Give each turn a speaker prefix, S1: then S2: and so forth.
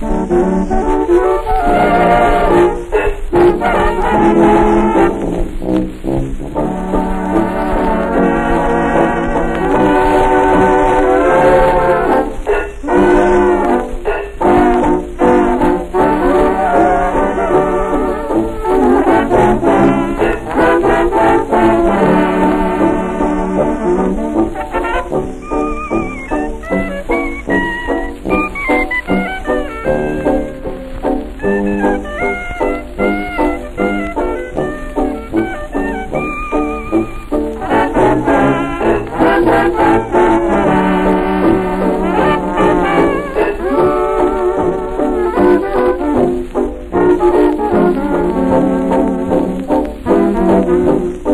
S1: Thank you. Música